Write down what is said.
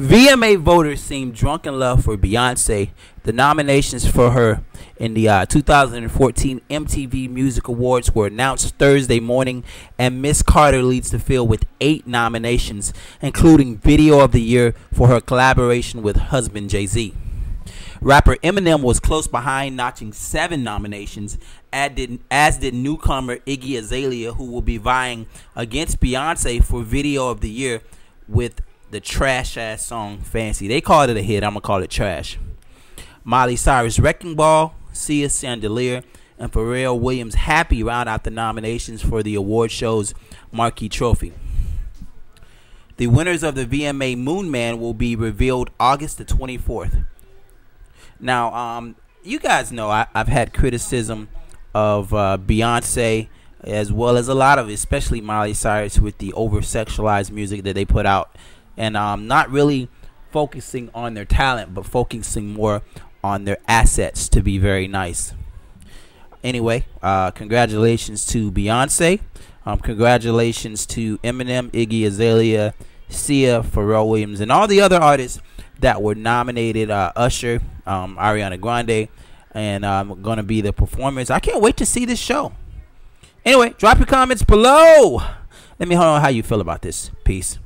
VMA voters seem drunk in love for Beyonce. The nominations for her in the uh, 2014 MTV Music Awards were announced Thursday morning, and Miss Carter leads the field with eight nominations, including Video of the Year for her collaboration with husband Jay Z. Rapper Eminem was close behind, notching seven nominations, as did, as did newcomer Iggy Azalea, who will be vying against Beyonce for Video of the Year with the trash ass song Fancy. They called it a hit. I'm gonna call it trash. Miley Cyrus Wrecking Ball, Sia Chandelier, and Pharrell Williams Happy round out the nominations for the award show's marquee trophy. The winners of the VMA Moon Man will be revealed August the 24th. Now, um, you guys know I, have had criticism of uh, Beyonce as well as a lot of, especially Miley Cyrus, with the over sexualized music that they put out and um, not really focusing on their talent, but focusing more on their assets to be very nice. Anyway, uh, congratulations to Beyonce. Um, congratulations to Eminem, Iggy Azalea, Sia, Pharrell Williams, and all the other artists that were nominated. Uh, Usher, um, Ariana Grande, and um, going to be the performers. I can't wait to see this show. Anyway, drop your comments below. Let me know how you feel about this. Peace.